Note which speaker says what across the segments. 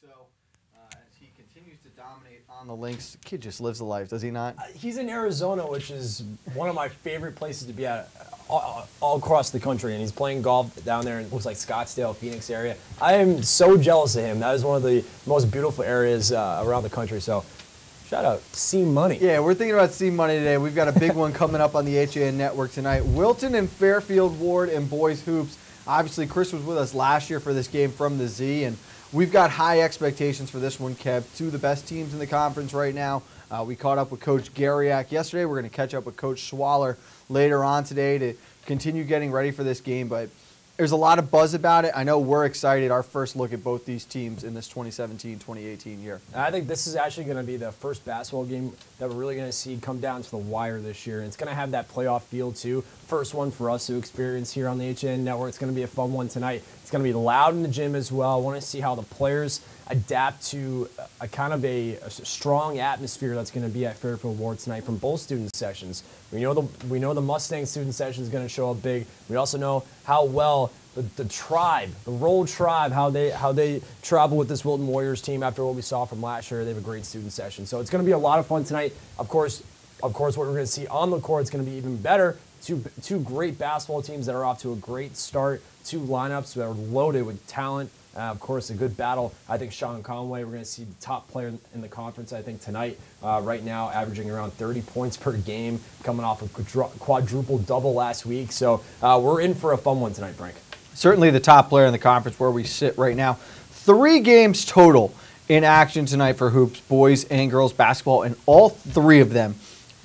Speaker 1: so uh, as he continues to dominate on the links. The kid just lives the life, does he not?
Speaker 2: He's in Arizona, which is one of my favorite places to be at all, all across the country, and he's playing golf down there. It looks like Scottsdale, Phoenix area. I am so jealous of him. That is one of the most beautiful areas uh, around the country. So, shout out, C Money.
Speaker 1: Yeah, we're thinking about C Money today. We've got a big one coming up on the HAN network tonight. Wilton and Fairfield Warde and boys hoops. Obviously, Chris was with us last year for this game from the Z, and we've got high expectations for this one, Kev. Two of the best teams in the conference right now. Uh, we caught up with Coach Garriak yesterday. We're going to catch up with Coach Swaller later on today to continue getting ready for this game. But there's a lot of buzz about it. I know we're excited. Our first look at both these teams in this 2017-2018 year.
Speaker 2: I think this is actually going to be the first basketball game that we're really going to see come down to the wire this year. And it's going to have that playoff feel too. First one for us to experience here on the HAN network. It's going to be a fun one tonight. It's going to be loud in the gym as well. I want to see how the players adapt to a kind of a, a strong atmosphere that's going to be at Fairfield Warde tonight from both student sessions. We know the we know the Mustang student session is going to show up big. We also know how well the, the tribe, the Roll Tribe, how they how they travel with this Wilton Warriors team after what we saw from last year. They have a great student session, so it's going to be a lot of fun tonight. Of course, of course, what we're going to see on the court is going to be even better. Two two great basketball teams that are off to a great start. Two lineups that are loaded with talent. Uh, of course, a good battle. I think Sean Conway, we're going to see the top player in the conference, I think, tonight. Uh, right now, averaging around 30 points per game, coming off a quadruple double last week. So uh, we're in for a fun one tonight, Frank.
Speaker 1: Certainly the top player in the conference where we sit right now. Three games total in action tonight for hoops, boys and girls basketball, and all three of them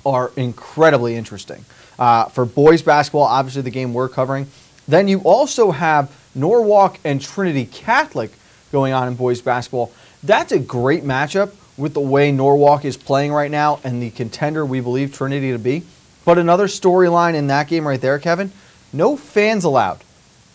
Speaker 1: are incredibly interesting. Uh, for boys basketball, obviously the game we're covering. Then you also have Norwalk and Trinity Catholic going on in boys basketball. That's a great matchup with the way Norwalk is playing right now and the contender we believe Trinity to be. But another storyline in that game right there, Kevin, no fans allowed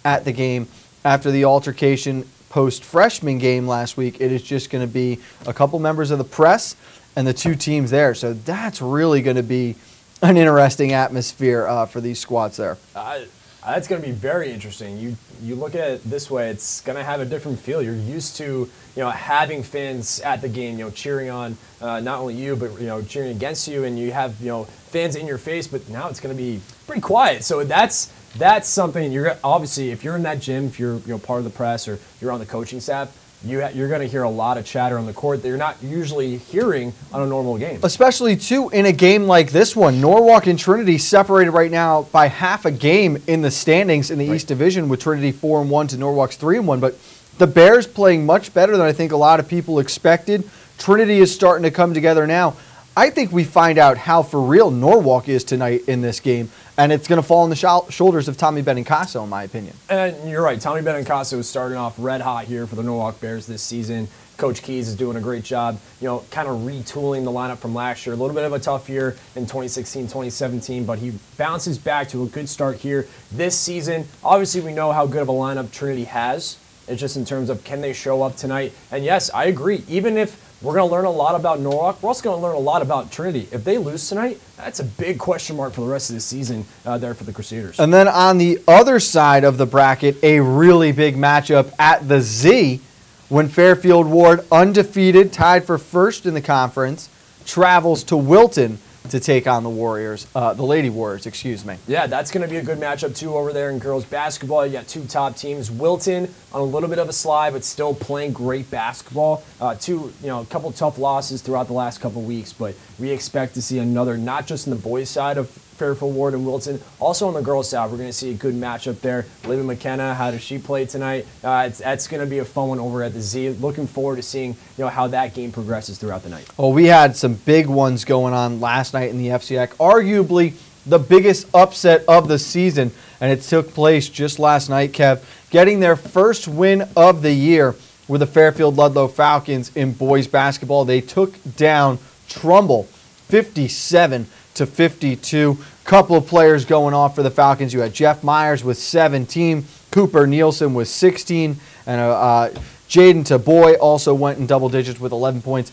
Speaker 1: at the game after the altercation post freshman game last week. It is just going to be a couple members of the press and the two teams there. So that's really going to be an interesting atmosphere uh, for these squads there.
Speaker 2: Uh, that's going to be very interesting. You you look at it this way, it's going to have a different feel. You're used to you know having fans at the game, you know, cheering on uh, not only you but you know cheering against you, and you have you know fans in your face. But now it's going to be pretty quiet. So that's that's something you're obviously if you're in that gym, if you're you know part of the press or you're on the coaching staff, you ha- you're going to hear a lot of chatter on the court that you're not usually hearing on a normal game.
Speaker 1: Especially, too, in a game like this one. Norwalk and Trinity separated right now by half a game in the standings in the right. East Division with Trinity 4 and 1 to Norwalk's 3 and 1. But the Bears playing much better than I think a lot of people expected. Trinity is starting to come together now. I think we find out how for real Norwalk is tonight in this game, and it's going to fall on the sh- shoulders of Tommy Benincasa, in my opinion.
Speaker 2: And you're right. Tommy Benincasa is starting off red hot here for the Norwalk Bears this season. Coach Keys is doing a great job, you know, kind of retooling the lineup from last year. A little bit of a tough year in 2016, 2017, but he bounces back to a good start here this season. Obviously, we know how good of a lineup Trinity has. It's just in terms of can they show up tonight. And yes, I agree. Even if we're going to learn a lot about Norwalk. We're also going to learn a lot about Trinity. If they lose tonight, that's a big question mark for the rest of the season uh, there for the Crusaders.
Speaker 1: And then on the other side of the bracket, a really big matchup at the Z when Fairfield Warde, undefeated, tied for first in the conference, travels to Wilton to take on the Warriors, uh, the Lady Warriors, excuse me.
Speaker 2: Yeah, that's going to be a good matchup too over there in girls basketball. You got two top teams. Wilton on a little bit of a slide, but still playing great basketball. Uh, two, you know, a couple tough losses throughout the last couple weeks, but we expect to see another, not just in the boys' side of Fairfield Warde and Wilton. Also on the girls' side, we're going to see a good matchup there. Livy McKenna, how does she play tonight? Uh, that's going to be a fun one over at the Z. Looking forward to seeing you know how that game progresses throughout the night.
Speaker 1: Well, we had some big ones going on last night in the FCIAC. Arguably the biggest upset of the season, and it took place just last night, Kev, getting their first win of the year with the Fairfield Ludlowe Falcons in boys basketball. They took down Trumbull 57 to 52. Couple of players going off for the Falcons. You had Jeff Myers with 17, Cooper Nielsen with 16, and uh, uh Jaden Taboy also went in double digits with 11 points.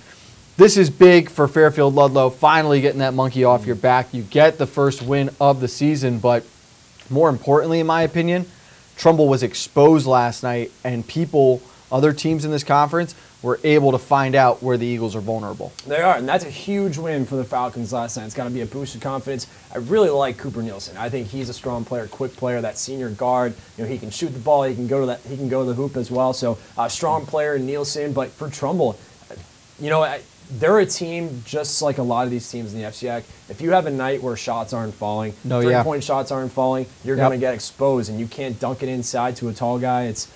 Speaker 1: This is big for Fairfield Ludlowe, finally getting that monkey off your back. You get the first win of the season, but more importantly, in my opinion, Trumbull was exposed last night, and people, other teams in this conference, were able to find out where the Eagles are vulnerable.
Speaker 2: They are, and that's a huge win for the Falcons last night. It's got to be a boost of confidence. I really like Cooper Nielsen. I think he's a strong player, quick player, that senior guard. You know, he can shoot the ball, he can go to that, he can go to the hoop as well. So, a uh, strong player in Nielsen. But for Trumbull, you know, I, they're a team just like a lot of these teams in the FCIAC. If you have a night where shots aren't falling,
Speaker 1: no,
Speaker 2: three
Speaker 1: yeah.
Speaker 2: point shots aren't falling, you're yep. going to get exposed, and you can't dunk it inside to a tall guy. It's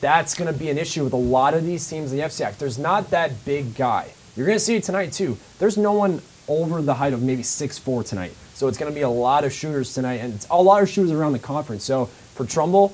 Speaker 2: that's going to be an issue with a lot of these teams in the FCIAC. There's not that big guy. You're going to see it tonight too. There's no one over the height of maybe six four tonight. So it's going to be a lot of shooters tonight, and it's a lot of shooters around the conference. So for Trumbull,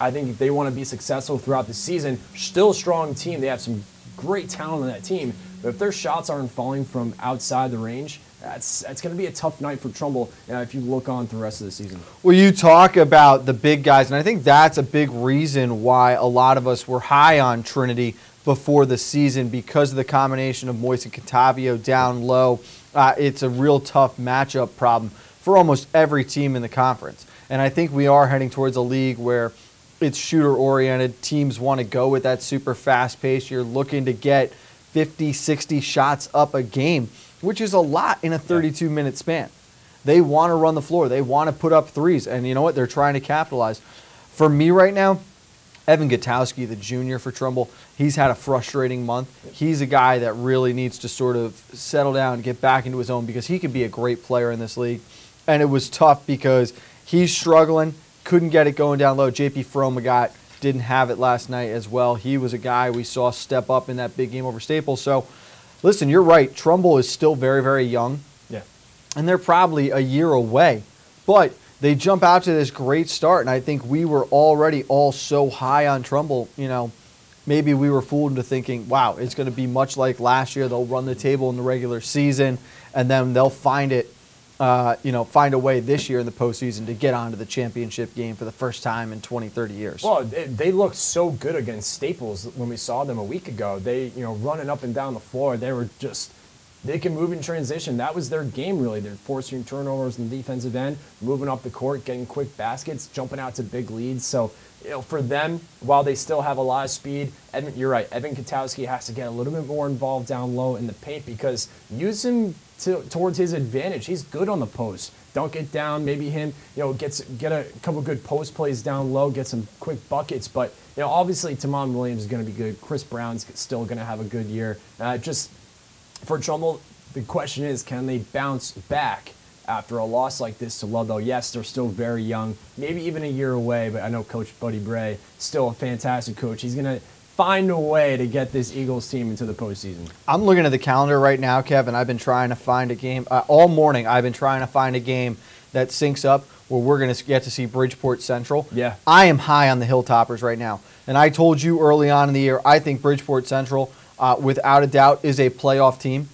Speaker 2: I think if they want to be successful throughout the season, still a strong team. They have some great talent on that team. But if their shots aren't falling from outside the range, that's that's going to be a tough night for Trumbull uh, if you look on the rest of the season.
Speaker 1: Well, you talk about the big guys, and I think that's a big reason why a lot of us were high on Trinity before the season because of the combination of Moise and Catavio down low. Uh, it's a real tough matchup problem for almost every team in the conference. And I think we are heading towards a league where it's shooter oriented. Teams want to go with that super fast pace. You're looking to get – 50, 60 shots up a game, which is a lot in a 32 minute span. They want to run the floor. They want to put up threes. And you know what? They're trying to capitalize. For me right now, Evan Gutowski, the junior for Trumbull, he's had a frustrating month. He's a guy that really needs to sort of settle down and get back into his own because he could be a great player in this league. And it was tough because he's struggling, couldn't get it going down low. JP Froma got didn't have it last night as well. He was a guy we saw step up in that big game over Staples. So, listen, you're right. Trumbull is still very, very young.
Speaker 2: Yeah.
Speaker 1: And they're probably a year away. But they jump out to this great start, and I think we were already all so high on Trumbull, you know. Maybe we were fooled into thinking, wow, it's going to be much like last year. They'll run the table in the regular season, and then they'll find it uh, you know, find a way this year in the postseason to get onto the championship game for the first time in 20, 30 years.
Speaker 2: Well, they looked so good against Staples when we saw them a week ago. They, you know, running up and down the floor, they were just they can move in transition. That was their game, really. They're forcing turnovers in the defensive end, moving up the court, getting quick baskets, jumping out to big leads. So, you know, for them, while they still have a lot of speed, Evan, you're right. Evan Katowski has to get a little bit more involved down low in the paint because use him to, towards his advantage. He's good on the post. Don't get down. Maybe him, you know, gets get a couple good post plays down low, get some quick buckets. But you know, obviously, Tamon Williams is going to be good. Chris Brown's still going to have a good year. Uh, just for Trumbull, the question is, can they bounce back after a loss like this to Ludlowe? Yes, they're still very young, maybe even a year away. But I know Coach Buddy Bray, still a fantastic coach. He's going to find a way to get this Eagles team into the postseason.
Speaker 1: I'm looking at the calendar right now, Kevin. I've been trying to find a game uh, all morning. I've been trying to find a game that syncs up where we're going to get to see Bridgeport Central.
Speaker 2: Yeah.
Speaker 1: I am high on the Hilltoppers right now. And I told you early on in the year, I think Bridgeport Central, uh, without a doubt, is a playoff team.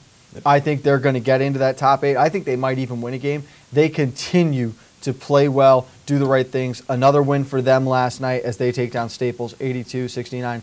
Speaker 1: I think they're going to get into that top eight. I think they might even win a game. They continue to play well, do the right things. Another win for them last night as they take down Staples 82 69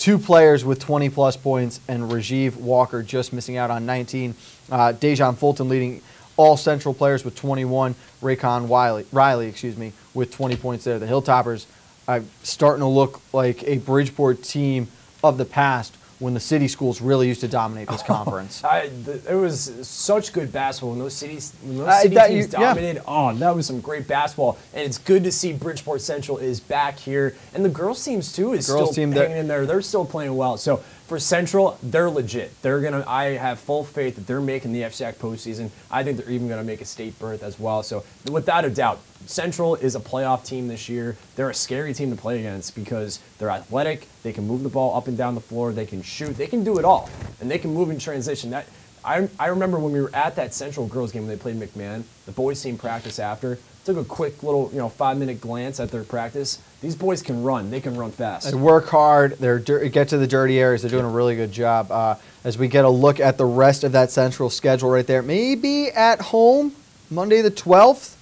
Speaker 1: two players with 20 plus points, and Rajiv Walker just missing out on 19. Uh, Dejan Fulton leading all Central players with 21. Raycon Riley, Riley, excuse me, with 20 points there. The Hilltoppers are starting to look like a Bridgeport team of the past when the city schools really used to dominate this oh, conference.
Speaker 2: I, th- it was such good basketball when those cities, when those city teams you, dominated. Yeah. Oh, that was some great basketball, and it's good to see Bridgeport Central is back here, and the girls teams too is girls still hanging that, in there. They're still playing well. So for Central, they're legit. They're gonna. I have full faith that they're making the FCIAC postseason. I think they're even gonna make a state berth as well. So without a doubt, Central is a playoff team this year. They're a scary team to play against because they're athletic. They can move the ball up and down the floor. They can shoot. They can do it all, and they can move in transition. That I, I remember when we were at that Central girls game when they played McMahon. The boys team practice after took a quick little, you know, five minute glance at their practice. These boys can run. They can run fast.
Speaker 1: They work hard. They're get to the dirty areas. They're doing a really good job. Uh, as we get a look at the rest of that central schedule right there, maybe at home Monday the twelfth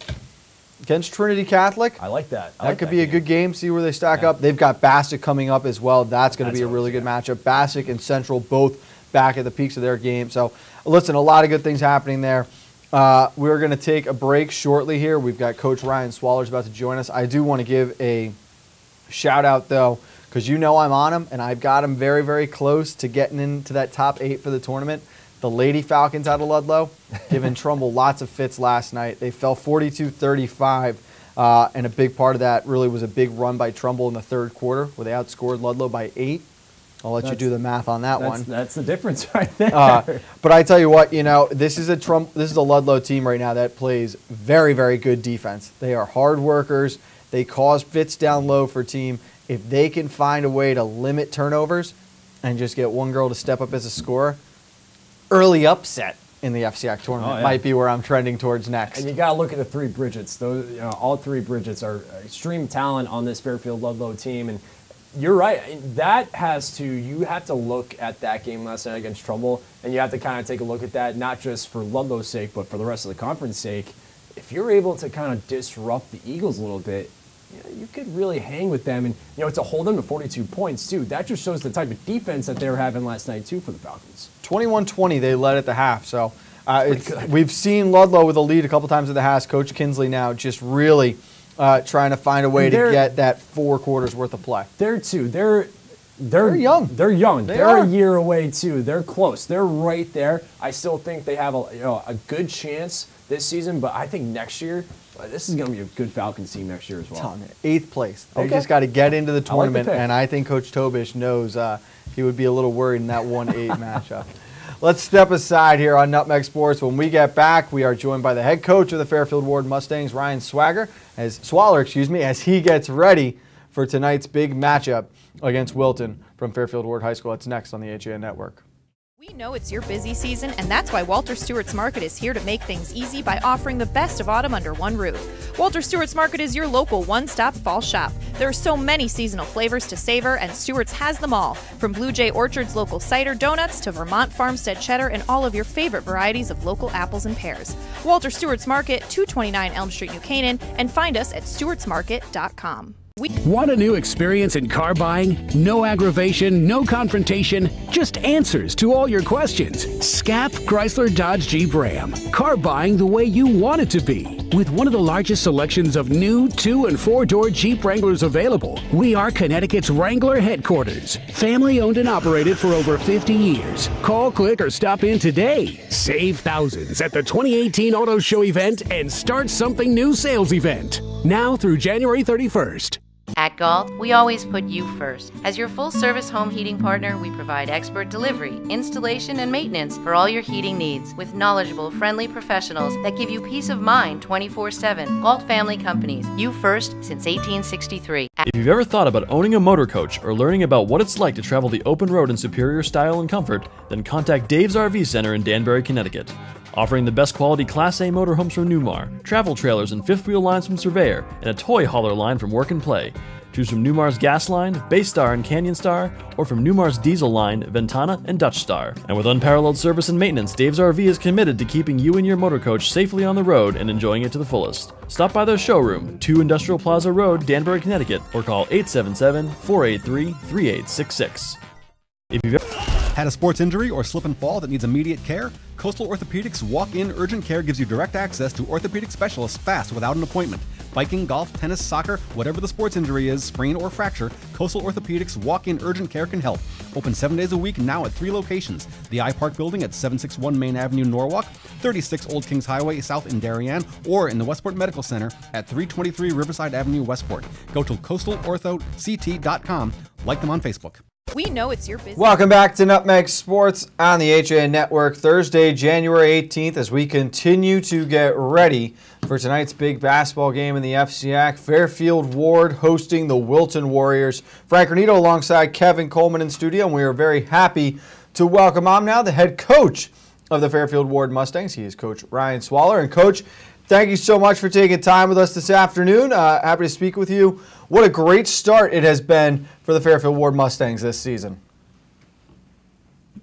Speaker 1: against Trinity Catholic.
Speaker 2: I like that.
Speaker 1: I that like could that be game. a good game. See where they stack yeah. up. They've got Bassick coming up as well. That's going to be a really good matchup. Bassick and Central both back at the peaks of their game. So listen, a lot of good things happening there. Uh, we're going to take a break shortly here. We've got Coach Ryan Swallers about to join us. I do want to give a shout out, though. because you know I'm on them, and I've got them very, very close to getting into that top eight for the tournament. The Lady Falcons out of Ludlowe, giving Trumbull lots of fits last night. They fell 42 35. Uh, and a big part of that really was a big run by Trumbull in the third quarter, where they outscored Ludlowe by eight. I'll let that's, you do the math on that
Speaker 2: that's,
Speaker 1: one.
Speaker 2: That's the difference right there. Uh,
Speaker 1: but I tell you what, you know, this is a Trump, this is a Ludlowe team right now that plays very, very good defense. They are hard workers. They cause fits down low for team. If they can find a way to limit turnovers and just get one girl to step up as a scorer, early upset in the FCIAC tournament. Oh, yeah. Might be where I'm trending towards next.
Speaker 2: And you got to look at the three Bridgets. Those, you know, all three Bridgets are extreme talent on this Fairfield Ludlowe team, and you're right. That has to. You have to look at that game last night against Trumbull, and you have to kind of take a look at that, not just for Ludlowe's sake, but for the rest of the conference sake. If you're able to kind of disrupt the Eagles a little bit, you, know, you could really hang with them, and you know to hold them to 42 points too. That just shows the type of defense that they were having last night too for the Falcons.
Speaker 1: 21-20 they led at the half. So uh, we've seen Ludlowe with a lead a couple times at the half. Coach Kinsley now just really uh, trying to find a way to get that four quarters worth of play.
Speaker 2: They're two. They're they're, they're young. They're young. They are a year away too. They're close. They're right there. I still think they have a you know a good chance this season, but I think next year this is going to be a good Falcons team next year as well.
Speaker 1: Eighth place. They okay. just got to get into the tournament, I like and I think Coach Tobish knows uh, he would be a little worried in that one-eight matchup. Let's step aside here on Nutmeg Sports. When we get back, we are joined by the head coach of the Fairfield Warde Mustangs, Ryan Swagger, as Swaller, excuse me, as he gets ready for tonight's big matchup against Wilton from Fairfield Warde High School. That's next on the HAN Network.
Speaker 3: We know it's your busy season, and that's why Walter Stewart's Market is here to make things easy by offering the best of autumn under one roof. Walter Stewart's Market is your local one stop fall shop. There are so many seasonal flavors to savor, and Stewart's has them all from Blue Jay Orchard's local cider donuts to Vermont Farmstead cheddar and all of your favorite varieties of local apples and pears. Walter Stewart's Market, 229 Elm Street, New Canaan, and find us at stewartsmarket.com.
Speaker 4: Want a new experience in car buying? No aggravation, no confrontation, just answers to all your questions. SCAP Chrysler Dodge Jeep Ram. Car buying the way you want it to be. With one of the largest selections of new two and four door Jeep Wranglers available, we are Connecticut's Wrangler headquarters. Family owned and operated for over 50 years. Call, click, or stop in today. Save thousands at the 2018 Auto Show event and start something new sales event. Now through January 31st.
Speaker 5: At Gault, we always put you first. As your full service home heating partner, we provide expert delivery, installation, and maintenance for all your heating needs with knowledgeable, friendly professionals that give you peace of mind 24 7. Gault Family Companies, you first since 1863.
Speaker 6: If you've ever thought about owning a motor coach or learning about what it's like to travel the open road in superior style and comfort, then contact Dave's RV Center in Danbury, Connecticut. Offering the best quality Class A motorhomes from Newmar, travel trailers and fifth wheel lines from Surveyor, and a toy hauler line from Work and Play. Choose from Newmar's Gas Line, Baystar and Canyon Star, or from Newmar's Diesel Line, Ventana and Dutch Star. And with unparalleled service and maintenance, Dave's RV is committed to keeping you and your motor coach safely on the road and enjoying it to the fullest. Stop by their showroom, 2 Industrial Plaza Road, Danbury, Connecticut, or call 877 483 3866.
Speaker 7: If you've ever had a sports injury or slip and fall that needs immediate care, Coastal Orthopedics Walk In Urgent Care gives you direct access to orthopedic specialists fast without an appointment. Biking, golf, tennis, soccer, whatever the sports injury is, sprain or fracture, Coastal Orthopedics Walk In Urgent Care can help. Open seven days a week now at three locations the iPark Building at 761 Main Avenue, Norwalk, 36 Old Kings Highway South in Darien, or in the Westport Medical Center at 323 Riverside Avenue, Westport. Go to coastalorthoct.com, like them on Facebook.
Speaker 3: We know it's your business.
Speaker 1: Welcome back to Nutmeg Sports on the HAN Network. Thursday, January 18th, as we continue to get ready for tonight's big basketball game in the FCIAC. Fairfield Warde hosting the Wilton Warriors. Frank Granito alongside Kevin Coleman in studio, and we are very happy to welcome on now the head coach of the Fairfield Warde Mustangs. He is Coach Ryan Swaller. And Coach, thank you so much for taking time with us this afternoon. Uh, happy to speak with you. What a great start it has been for the Fairfield Warde Mustangs this season.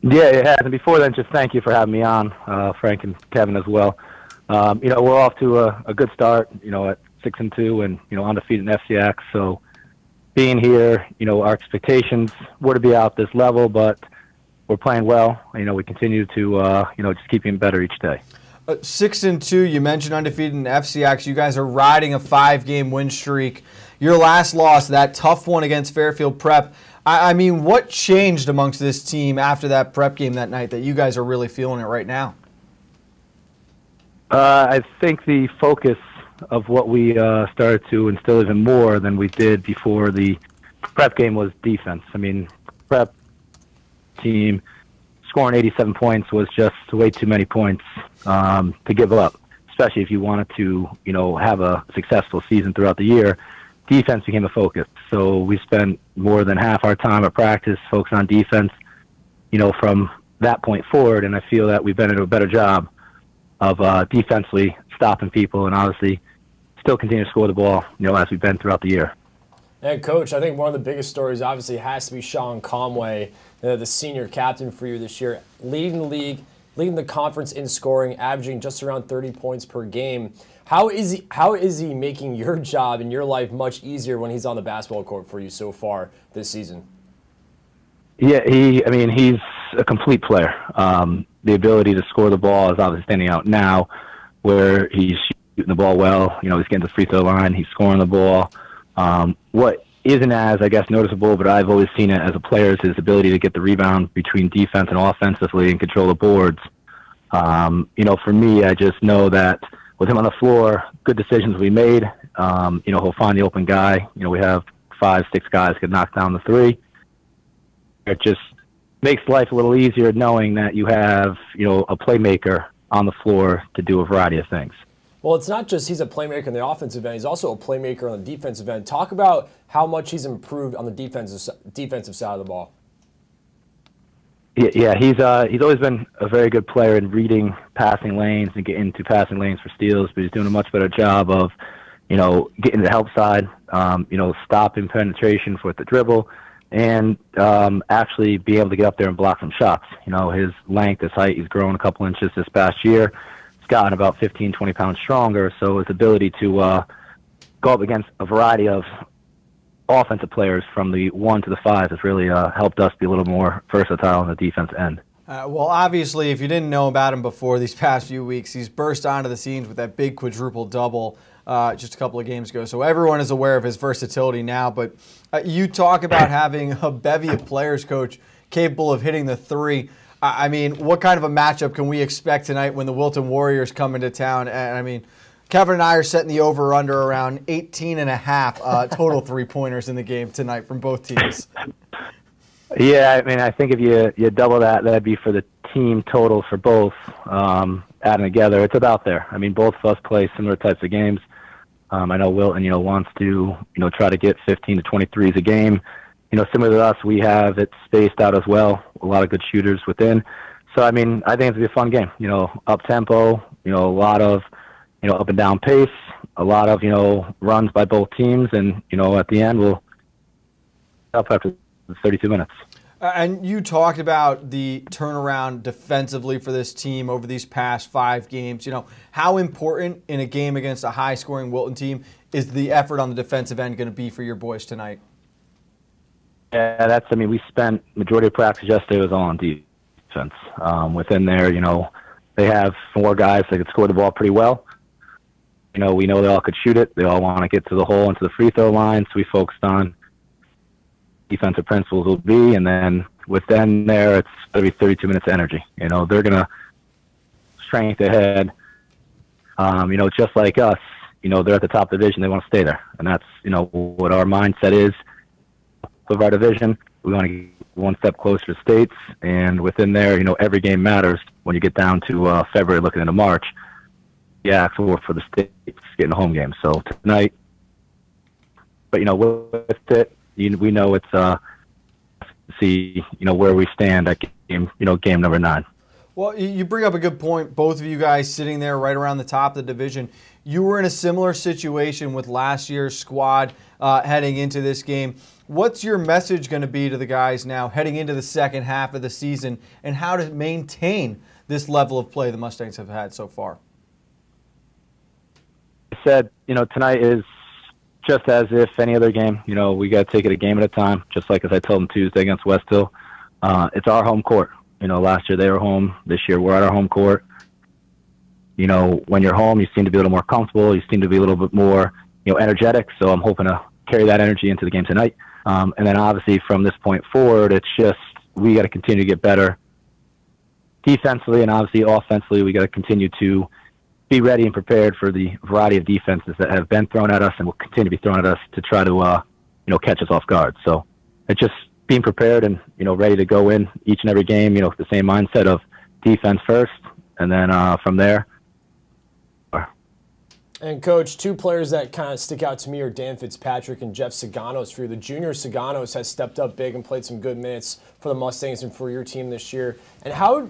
Speaker 8: Yeah, it has. And before then, just thank you for having me on, uh, Frank and Kevin as well. Um, you know, we're off to a, a, good start. You know, at six and two, and you know, undefeated in FCX. So, being here, you know, our expectations were to be out this level, but we're playing well. You know, we continue to, uh, you know, just keep getting better each day.
Speaker 1: Uh, six and two. You mentioned undefeated in FCX. You guys are riding a five-game win streak. Your last loss, that tough one against Fairfield Prep. I, I mean, what changed amongst this team after that prep game that night that you guys are really feeling it right now?
Speaker 8: Uh, I think the focus of what we uh, started to instill even more than we did before the prep game was defense. I mean, prep team scoring 87 points was just way too many points um, to give up, especially if you wanted to, you know, have a successful season throughout the year. Defense became a focus, so we spent more than half our time at practice focused on defense. You know, from that point forward, and I feel that we've been a better job of uh, defensively stopping people, and obviously still continue to score the ball. You know, as we've been throughout the year.
Speaker 2: And coach, I think one of the biggest stories obviously has to be Sean Conway, the senior captain for you this year, leading the league, leading the conference in scoring, averaging just around 30 points per game. How is he? How is he making your job and your life much easier when he's on the basketball court for you so far this season?
Speaker 8: Yeah, he. I mean, he's a complete player. Um, the ability to score the ball is obviously standing out now, where he's shooting the ball well. You know, he's getting the free throw line. He's scoring the ball. Um, what isn't as, I guess, noticeable, but I've always seen it as a player is his ability to get the rebound between defense and offensively and control the boards. Um, you know, for me, I just know that with him on the floor, good decisions be made. Um, you know, he'll find the open guy. You know, we have five, six guys could knock down the three. It just makes life a little easier knowing that you have, you know, a playmaker on the floor to do a variety of things.
Speaker 2: Well, it's not just he's a playmaker in the offensive end; he's also a playmaker on the defensive end. Talk about how much he's improved on the defensive defensive side of the ball.
Speaker 8: Yeah, he's uh, he's always been a very good player in reading passing lanes and getting into passing lanes for steals, but he's doing a much better job of, you know, getting the help side, um, you know, stopping penetration for the dribble, and um, actually being able to get up there and block some shots. You know, his length, his height, he's grown a couple inches this past year gotten about 15, 20 pounds stronger. So his ability to uh, go up against a variety of offensive players from the one to the five has really uh, helped us be a little more versatile on the defense end.
Speaker 1: Uh, well, obviously, if you didn't know about him before these past few weeks, he's burst onto the scenes with that big quadruple double uh, just a couple of games ago. So everyone is aware of his versatility now. But uh, you talk about having a bevy of players, coach, capable of hitting the three. I mean, what kind of a matchup can we expect tonight when the Wilton Warriors come into town? And I mean, Kevin and I are setting the over under around 18 and a half uh, total three pointers in the game tonight from both teams.
Speaker 8: Yeah, I mean, I think if you you double that, that'd be for the team total for both. Um, adding together, it's about there. I mean, both of us play similar types of games. Um, I know Wilton, you know, wants to you know try to get 15 to 23s a game you know, similar to us, we have it spaced out as well. A lot of good shooters within. So I mean, I think it's gonna be a fun game. You know, up tempo. You know, a lot of you know up and down pace. A lot of you know runs by both teams, and you know at the end we'll up after 32 minutes.
Speaker 1: And you talked about the turnaround defensively for this team over these past five games. You know, how important in a game against a high scoring Wilton team is the effort on the defensive end going to be for your boys tonight?
Speaker 8: Yeah, that's. I mean, we spent majority of practice yesterday was all on defense. Um, within there, you know, they have four guys that could score the ball pretty well. You know, we know they all could shoot it. They all want to get to the hole and to the free throw line. So we focused on defensive principles will be, and then within there, it's going to be 32 minutes of energy. You know, they're going to strength ahead. Um, you know, just like us, you know, they're at the top of the division. They want to stay there, and that's you know what our mindset is of our division. We want to get one step closer to states, and within there, you know, every game matters. When you get down to uh, February, looking into March, yeah, work for the states, getting a home game. So tonight, but you know, with it, you, we know it's uh, see, you know, where we stand at game, you know, game number nine.
Speaker 1: Well, you bring up a good point. Both of you guys sitting there right around the top of the division. You were in a similar situation with last year's squad uh, heading into this game. What's your message going to be to the guys now heading into the second half of the season and how to maintain this level of play the Mustangs have had so far?
Speaker 8: I said, you know, tonight is just as if any other game. You know, we got to take it a game at a time, just like as I told them Tuesday against West Hill. Uh, it's our home court. You know, last year they were home. This year we're at our home court. you know, when you're home, you seem to be a little more comfortable. You seem to be a little bit more, you know, energetic. So I'm hoping to carry that energy into the game tonight. Um, and then obviously from this point forward, it's just we got to continue to get better defensively and obviously offensively. We got to continue to be ready and prepared for the variety of defenses that have been thrown at us and will continue to be thrown at us to try to, uh, you know, catch us off guard. So it just being prepared and you know ready to go in each and every game. You know, with the same mindset of defense first, and then uh, from there.
Speaker 2: And coach, two players that kind of stick out to me are Dan Fitzpatrick and Jeff Saganos for you. The junior Saganos has stepped up big and played some good minutes for the Mustangs and for your team this year. And how,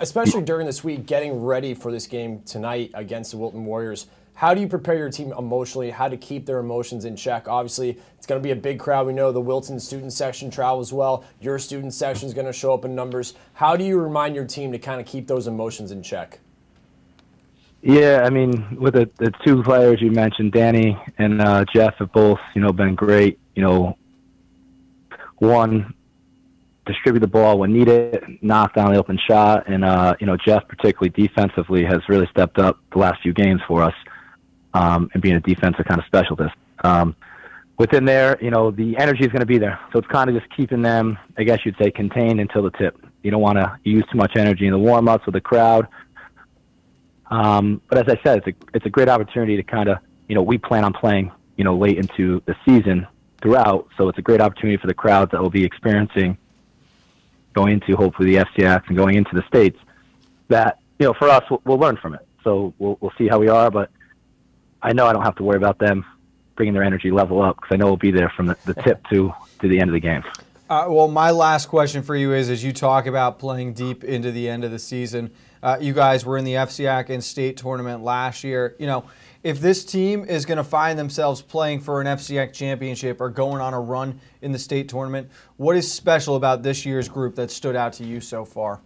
Speaker 2: especially during this week, getting ready for this game tonight against the Wilton Warriors, how do you prepare your team emotionally? How to keep their emotions in check? Obviously, it's going to be a big crowd. We know the Wilton student section travels well. Your student section is going to show up in numbers. How do you remind your team to kind of keep those emotions in check?
Speaker 8: Yeah, I mean, with the, the two players you mentioned, Danny and uh, Jeff have both, you know, been great. You know, one distribute the ball when needed, knock down the open shot, and uh, you know, Jeff particularly defensively has really stepped up the last few games for us, um, and being a defensive kind of specialist. Um, within there, you know, the energy is going to be there, so it's kind of just keeping them, I guess you'd say, contained until the tip. You don't want to use too much energy in the warm ups with the crowd um, but as I said, it's a it's a great opportunity to kind of you know we plan on playing you know late into the season throughout, so it's a great opportunity for the crowds that will be experiencing going into hopefully the FCX and going into the states. That you know for us we'll, we'll learn from it. So we'll we'll see how we are, but I know I don't have to worry about them bringing their energy level up because I know we'll be there from the, the tip to to the end of the game.
Speaker 1: Uh, well, my last question for you is: as you talk about playing deep into the end of the season. Uh, you guys were in the FCIAC and state tournament last year. You know, if this team is going to find themselves playing for an FCIAC championship or going on a run in the state tournament, what is special about this year's group that stood out to you so far?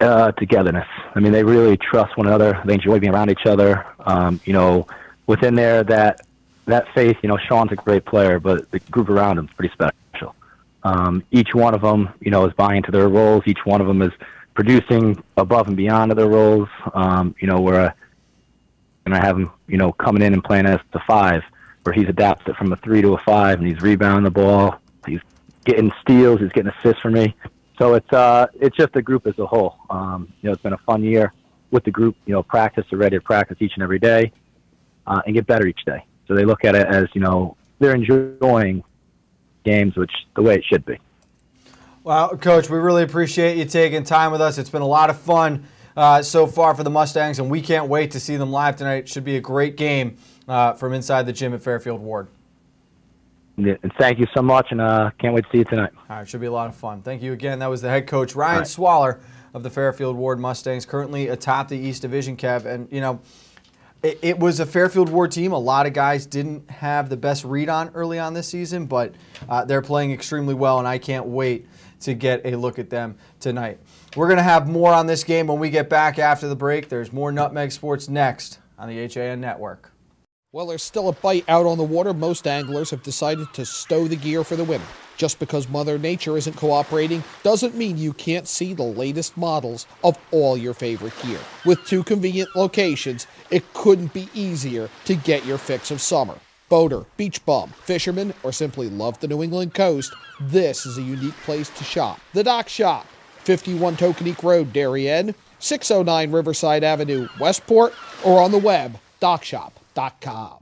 Speaker 8: Uh, togetherness. I mean, they really trust one another. They enjoy being around each other. Um, you know, within there, that that faith. You know, Sean's a great player, but the group around him is pretty special. Um, each one of them, you know, is buying into their roles. Each one of them is producing above and beyond their roles. Um, you know, where and I have him, you know, coming in and playing as the five, where he's adapted it from a three to a five, and he's rebounding the ball. He's getting steals. He's getting assists for me. So it's uh, it's just the group as a whole. Um, you know, it's been a fun year with the group. You know, practice. They're ready to practice each and every day, uh, and get better each day. So they look at it as you know they're enjoying games, which the way it should be.
Speaker 1: Well, Coach, we really appreciate you taking time with us. It's been a lot of fun uh, so far for the Mustangs, and we can't wait to see them live tonight. It should be a great game uh, from inside the gym at Fairfield
Speaker 8: Warde. And thank you so much, and uh, can't wait to see you tonight.
Speaker 1: All right, should be a lot of fun. Thank you again. That was the head coach, Ryan right. Swaller of the Fairfield Warde Mustangs, currently atop the East Division, Kev. And, you know, it, it, was a Fairfield Warde team. A lot of guys didn't have the best read on early on this season, but uh, they're playing extremely well, and I can't wait to get a look at them tonight. We're going to have more on this game when we get back after the break. There's more Nutmeg Sports next on the HAN Network.
Speaker 9: While there's still a bite out on the water, most anglers have decided to stow the gear for the winter. Just because Mother Nature isn't cooperating doesn't mean you can't see the latest models of all your favorite gear. With two convenient locations, it couldn't be easier to get your fix of summer. Boater, beach bum, fisherman, or simply love the New England coast, this is a unique place to shop. The Dock Shop, 51 Tokeneke Road, Darien, 609 Riverside Avenue, Westport, or on the web, dockshop.com.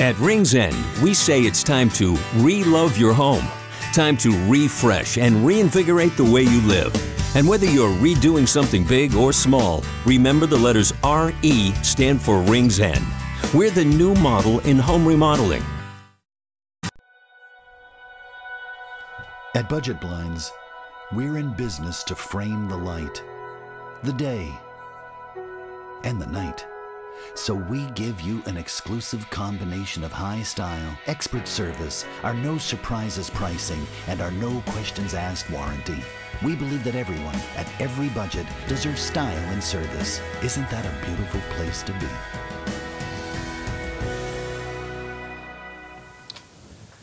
Speaker 10: At Rings End, we say it's time to re-love your home. Time to refresh and reinvigorate the way you live. And whether you're redoing something big or small, remember the letters RE stand for Rings End. We're the new model in home remodeling.
Speaker 11: At Budget Blinds, We're in business to frame the light, the day, and the night. So we give you an exclusive combination of high style, expert service, our no surprises pricing, and our no questions asked warranty. We believe that everyone, at every budget, deserves style and service. Isn't that a beautiful place to be?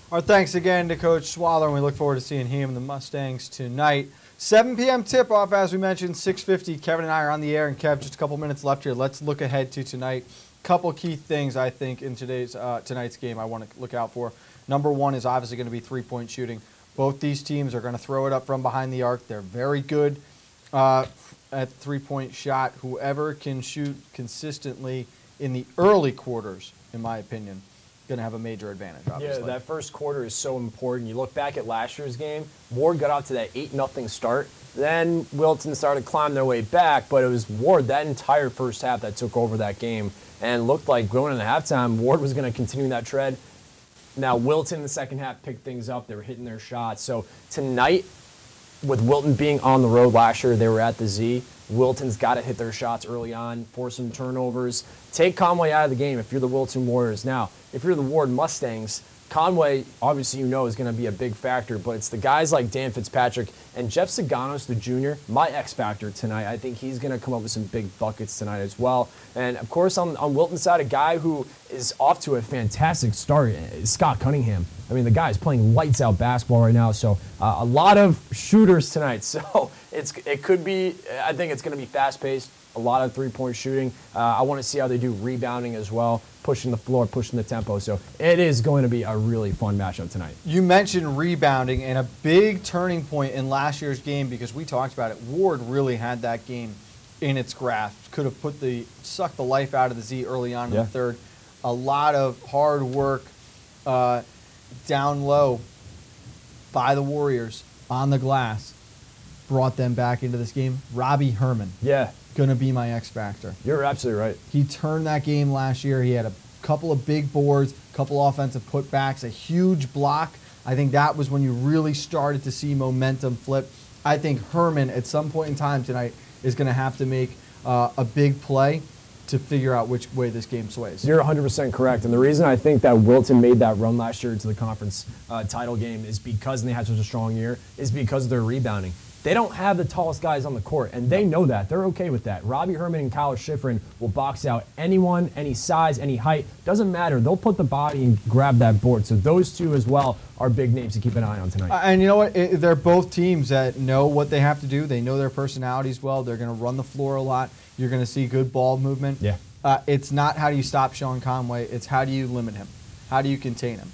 Speaker 1: Our thanks again to Coach Swaller, and we look forward to seeing him and the Mustangs tonight. 7 p.m. tip-off, as we mentioned, 6:50. Kevin and I are on the air, and Kev, just a couple minutes left here. Let's look ahead to tonight. Couple key things I think in today's uh, tonight's game I want to look out for. Number one is obviously going to be three-point shooting. Both these teams are going to throw it up from behind the arc. They're very good uh, at three-point shot. Whoever can shoot consistently in the early quarters, in my opinion, going to have a major advantage. Obviously.
Speaker 2: Yeah, that first quarter is so important. You look back at last year's game, Warde got off to that 8 0 start. Then Wilton started climbing their way back, but it was Warde that entire first half that took over that game and looked like going into halftime, Warde was going to continue that tread. Now, Wilton in the second half picked things up. They were hitting their shots. So tonight, with Wilton being on the road last year, they were at the Z. Wilton's got to hit their shots early on, force some turnovers. Take Conway out of the game if you're the Wilton Warriors. Now, if you're the Warde Mustangs, Conway, obviously, you know, is going to be a big factor, but it's the guys like Dan Fitzpatrick and Jeff Saganos, the junior, my X factor tonight. I think he's going to come up with some big buckets tonight as well. And of course, on, on Wilton's side, a guy who is off to a fantastic start is Scott Cunningham. I mean, the guy is playing lights out basketball right now. So uh, a lot of shooters tonight. So it's it could be. I think it's going to be fast paced. A lot of three point shooting. Uh, I want to see how they do rebounding as well, pushing the floor, pushing the tempo. So it is going to be a really fun matchup tonight.
Speaker 1: You mentioned rebounding and a big turning point in last year's game because we talked about it. Warde really had that game in its grasp. Could have put the sucked the life out of the Z early on
Speaker 2: Yeah.
Speaker 1: in the third. A lot of hard work uh, down low by the Warriors on the glass brought them back into this game. Robbie Herman
Speaker 2: Yeah,
Speaker 1: gonna be my X factor.
Speaker 2: you're absolutely right.
Speaker 1: He turned that game last year. He had a couple of big boards, a couple offensive putbacks, a huge block. I think that was when you really started to see momentum flip. I think Herman at some point in time tonight is going to have to make uh, a big play to figure out which way this game sways.
Speaker 2: You're 100% correct. And the reason I think that Wilton made that run last year to the conference uh, title game is because they had such a strong year, is because of their rebounding. They don't have the tallest guys on the court, and they know that. They're okay with that. Robbie Herman and Kyle Schifrin will box out anyone, any size, any height. Doesn't matter. They'll put the body and grab that board. So those two as well are big names to keep an eye on tonight.
Speaker 1: Uh, And you know what? It, they're both teams that know what they have to do. They know their personalities well. They're going to run the floor a lot. You're going to see good ball movement.
Speaker 2: Yeah.
Speaker 1: Uh, it's not how do you stop Sean Conway. It's how do you limit him? How do you contain him?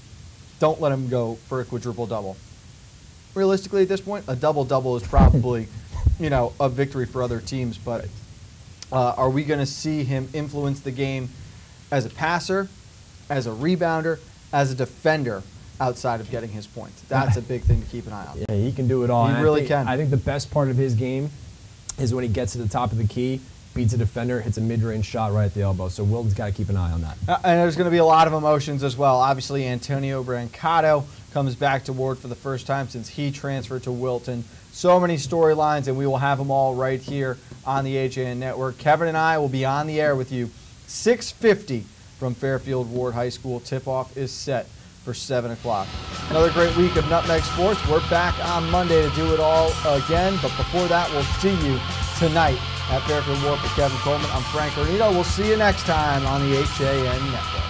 Speaker 1: Don't let him go for a quadruple double. Realistically, at this point, a double double is probably, you know, a victory for other teams. But uh, are we going to see him influence the game as a passer, as a rebounder, as a defender outside of getting his points? That's a big thing to keep an eye on.
Speaker 2: Yeah, he can do it all.
Speaker 1: He
Speaker 2: And I
Speaker 1: really
Speaker 2: think-
Speaker 1: can.
Speaker 2: I think the best part of his game is when he gets to the top of the key, beats a defender, hits a mid-range shot right at the elbow. So Wilton's got to keep an eye on that.
Speaker 1: Uh, and there's going to be a lot of emotions as well. Obviously, Antonio Brancato comes back to Warde for the first time since he transferred to Wilton. So many storylines, and we will have them all right here on the HAN Network. Kevin and I will be on the air with you 650 from Fairfield Warde High School. Tip-off is set for 7 o'clock. Another great week of Nutmeg Sports. We're back on Monday to do it all again, but before that, we'll see you tonight at Fairfield Warde for Kevin Coleman. I'm Frank Granito. We'll see you next time on the HAN Network.